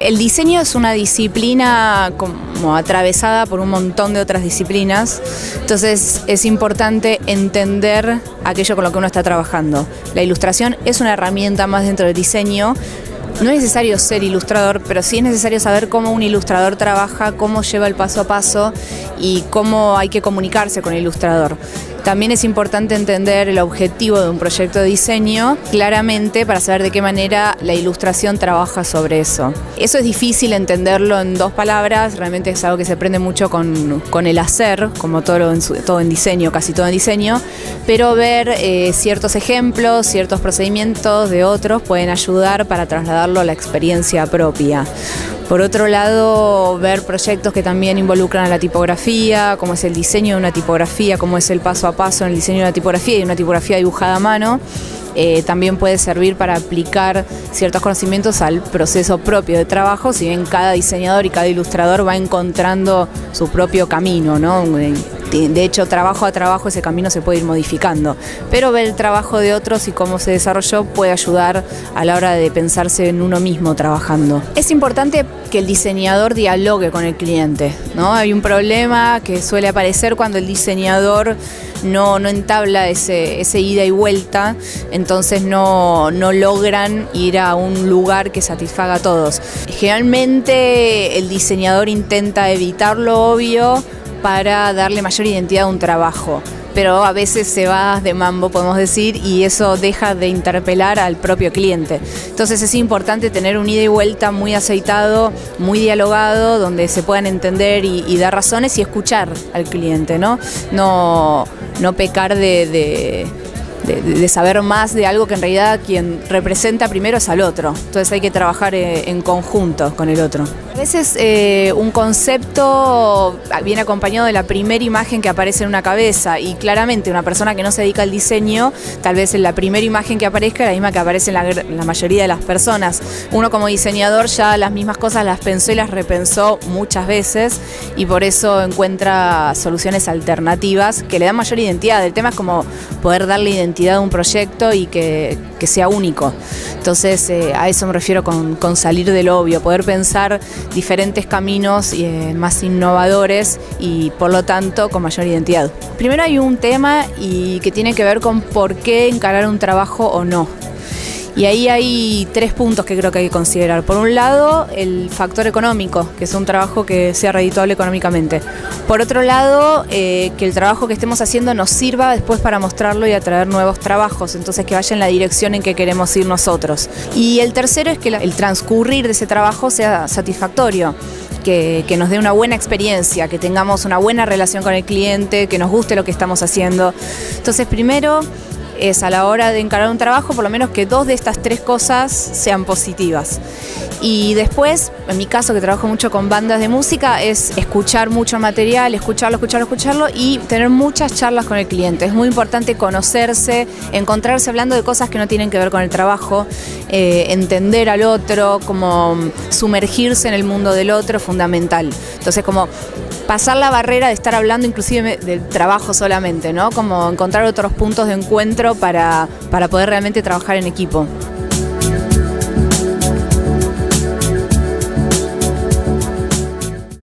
El diseño es una disciplina como atravesada por un montón de otras disciplinas, entonces es importante entender aquello con lo que uno está trabajando. La ilustración es una herramienta más dentro del diseño, no es necesario ser ilustrador, pero sí es necesario saber cómo un ilustrador trabaja, cómo lleva el paso a paso y cómo hay que comunicarse con el ilustrador. También es importante entender el objetivo de un proyecto de diseño claramente para saber de qué manera la ilustración trabaja sobre eso. Eso es difícil entenderlo en dos palabras, realmente es algo que se aprende mucho con, el hacer, como todo en, diseño, casi todo en diseño, pero ver eh, ciertos ejemplos, ciertos procedimientos de otros pueden ayudar para trasladarlo a la experiencia propia. Por otro lado, ver proyectos que también involucran a la tipografía, como es el diseño de una tipografía, como es el paso a paso en el diseño de una tipografía y una tipografía dibujada a mano. Eh, también puede servir para aplicar ciertos conocimientos al proceso propio de trabajo, si bien cada diseñador y cada ilustrador va encontrando su propio camino, ¿no? De hecho, trabajo a trabajo ese camino se puede ir modificando, pero ver el trabajo de otros y cómo se desarrolló puede ayudar a la hora de pensarse en uno mismo trabajando. Es importante que el diseñador dialogue con el cliente, ¿no? Hay un problema que suele aparecer cuando el diseñador no, entabla ese, ese ida y vuelta, entonces no, no logran ir a un lugar que satisfaga a todos. Generalmente el diseñador intenta evitar lo obvio, para darle mayor identidad a un trabajo. Pero a veces se va de mambo, podemos decir, y eso deja de interpelar al propio cliente. Entonces es importante tener un ida y vuelta muy aceitado, muy dialogado, donde se puedan entender y, dar razones y escuchar al cliente, ¿no? No, no pecar de de, saber más de algo que en realidad quien representa primero es al otro. Entonces hay que trabajar eh, en conjunto con el otro. A veces eh, un concepto viene acompañado de la primera imagen que aparece en una cabeza y claramente una persona que no se dedica al diseño, tal vez en la primera imagen que aparezca es la misma que aparece en la, la mayoría de las personas. Uno como diseñador ya las mismas cosas las pensó y las repensó muchas veces y por eso encuentra soluciones alternativas que le dan mayor identidad. El tema es como poder darle identidad de un proyecto y que, sea único. Entonces eh, a eso me refiero con, salir del obvio, poder pensar diferentes caminos eh, más innovadores y por lo tanto con mayor identidad. Primero hay un tema y que tiene que ver con por qué encarar un trabajo o no. Y ahí hay tres puntos que creo que hay que considerar. Por un lado, el factor económico, que es un trabajo que sea redituable económicamente. Por otro lado, eh, que el trabajo que estemos haciendo nos sirva después para mostrarlo y atraer nuevos trabajos, entonces que vaya en la dirección en que queremos ir nosotros. Y el tercero es que el transcurrir de ese trabajo sea satisfactorio. Que, que, nos dé una buena experiencia, que tengamos una buena relación con el cliente, que nos guste lo que estamos haciendo. Entonces, primero, es a la hora de encarar un trabajo, por lo menos que dos de estas tres cosas sean positivas. Y después, en mi caso que trabajo mucho con bandas de música, es escuchar mucho material, escucharlo, escucharlo, escucharlo y tener muchas charlas con el cliente. Es muy importante conocerse, encontrarse hablando de cosas que no tienen que ver con el trabajo, eh, entender al otro, como sumergirse en el mundo del otro fundamental. Entonces, como pasar la barrera de estar hablando inclusive del trabajo solamente, ¿no? Como encontrar otros puntos de encuentro para, para poder realmente trabajar en equipo.